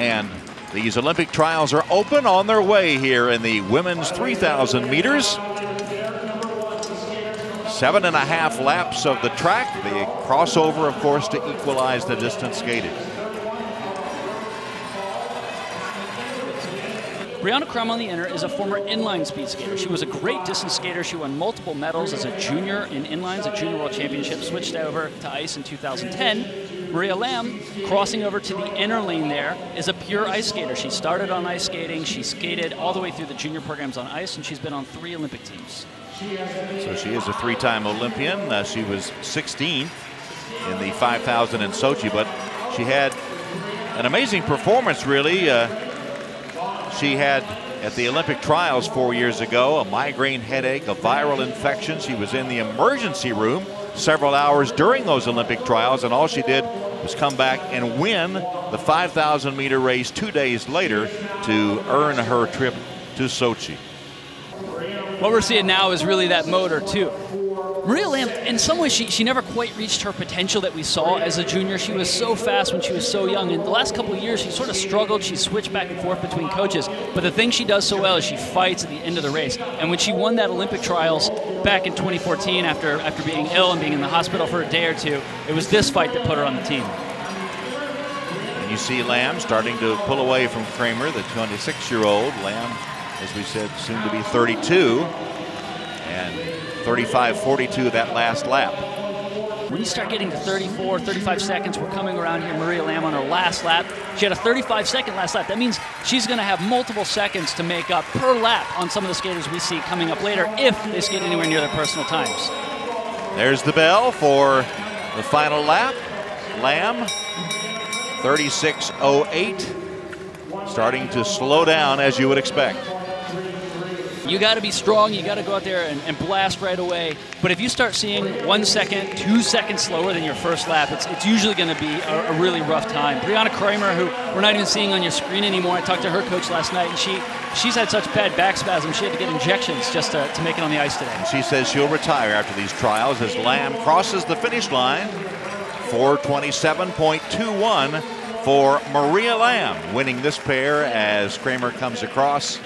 And these Olympic trials are open on their way here in the women's 3,000 meters. Seven and a half laps of the track. The crossover, of course, to equalize the distance skated. Brianna Kramer on the inner is a former inline speed skater. She was a great distance skater. She won multiple medals as a junior in inlines at Junior World Championship, switched over to ice in 2010. Maria Lamb, crossing over to the inner lane there, is a pure ice skater. She started on ice skating. She skated all the way through the junior programs on ice, and she's been on three Olympic teams. So she is a three-time Olympian. Uh, she was 16 in the 5,000 in Sochi, but she had an amazing performance, really. Uh, she had at the Olympic trials four years ago a migraine headache, a viral infection. She was in the emergency room several hours during those Olympic trials, and all she did was come back and win the 5,000 meter race two days later to earn her trip to Sochi. What we're seeing now is really that motor, too. Maria Lamb, in some ways, she, she never quite reached her potential that we saw as a junior. She was so fast when she was so young. In the last couple of years, she sort of struggled. She switched back and forth between coaches. But the thing she does so well is she fights at the end of the race. And when she won that Olympic trials back in 2014 after, after being ill and being in the hospital for a day or two, it was this fight that put her on the team. And you see Lamb starting to pull away from Kramer, the 26-year-old. Lamb, as we said, soon to be 32. And 35-42 that last lap. When you start getting to 34, 35 seconds, we're coming around here. Maria Lamb on her last lap. She had a 35 second last lap. That means she's going to have multiple seconds to make up per lap on some of the skaters we see coming up later if they skate anywhere near their personal times. There's the bell for the final lap. Lamb, 36.08, starting to slow down as you would expect you got to be strong. You got to go out there and, and, blast right away. But if you start seeing one second, two seconds slower than your first lap, it's, it's usually going to be a, a, really rough time. Brianna Kramer, who we're not even seeing on your screen anymore, I talked to her coach last night, and she she's had such bad back spasms, she had to get injections just to, to make it on the ice today. And she says she'll retire after these trials as Lamb crosses the finish line. 427.21 for Maria Lamb, winning this pair as Kramer comes across.